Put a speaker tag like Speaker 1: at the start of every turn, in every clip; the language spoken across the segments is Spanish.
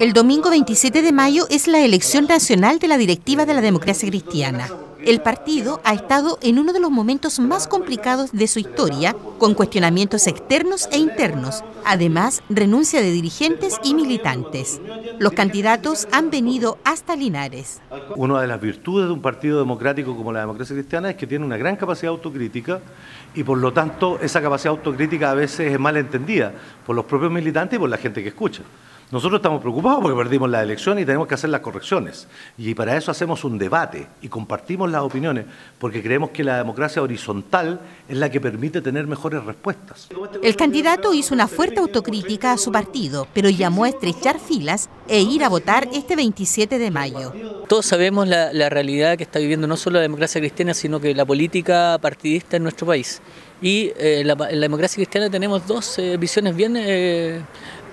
Speaker 1: El domingo 27 de mayo es la elección nacional de la directiva de la democracia cristiana. El partido ha estado en uno de los momentos más complicados de su historia, con cuestionamientos externos e internos, además renuncia de dirigentes y militantes. Los candidatos han venido hasta Linares.
Speaker 2: Una de las virtudes de un partido democrático como la democracia cristiana es que tiene una gran capacidad autocrítica y por lo tanto esa capacidad autocrítica a veces es mal entendida por los propios militantes y por la gente que escucha. Nosotros estamos preocupados porque perdimos la elección y tenemos que hacer las correcciones. Y para eso hacemos un debate y compartimos las opiniones, porque creemos que la democracia horizontal es la que permite tener mejores respuestas.
Speaker 1: El candidato hizo una fuerte autocrítica a su partido, pero llamó a estrechar filas e ir a votar este 27 de mayo.
Speaker 3: Todos sabemos la, realidad que está viviendo no solo la democracia cristiana, sino que la política partidista en nuestro país. Y eh, en, la, democracia cristiana tenemos dos eh, visiones bien... Eh,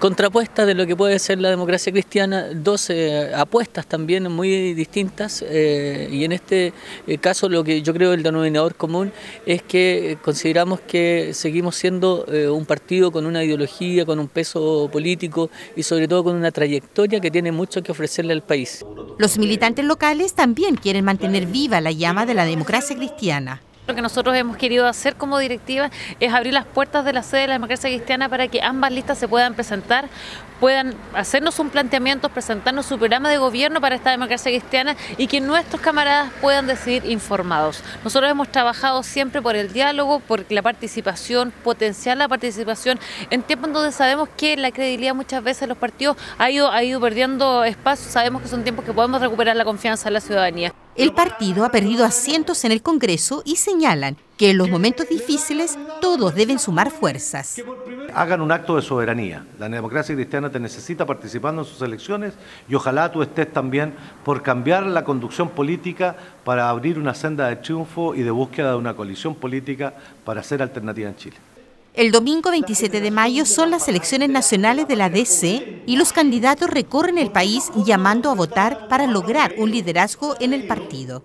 Speaker 3: contrapuesta de lo que puede ser la democracia cristiana, dos apuestas también muy distintas eh, y en este eh, caso lo que yo creo el denominador común es que consideramos que seguimos siendo eh, un partido con una ideología, con un peso político y sobre todo con una trayectoria que tiene mucho que ofrecerle al país.
Speaker 1: Los militantes locales también quieren mantener viva la llama de la democracia cristiana.
Speaker 4: Lo que nosotros hemos querido hacer como directiva es abrir las puertas de la sede de la democracia cristiana para que ambas listas se puedan presentar, puedan hacernos un planteamiento, presentarnos su programa de gobierno para esta democracia cristiana y que nuestros camaradas puedan decidir informados. Nosotros hemos trabajado siempre por el diálogo, por la participación, potenciar la participación en tiempos donde sabemos que la credibilidad muchas veces de los partidos ha ido, ha ido perdiendo espacio, sabemos que son tiempos que podemos recuperar la confianza de la ciudadanía.
Speaker 1: El partido ha perdido asientos en el Congreso y señalan que en los momentos difíciles todos deben sumar fuerzas.
Speaker 2: Hagan un acto de soberanía. La democracia cristiana te necesita participando en sus elecciones y ojalá tú estés también por cambiar la conducción política para abrir una senda de triunfo y de búsqueda de una coalición política para hacer alternativa en Chile.
Speaker 1: El domingo 27 de mayo son las elecciones nacionales de la DC y los candidatos recorren el país llamando a votar para lograr un liderazgo en el partido.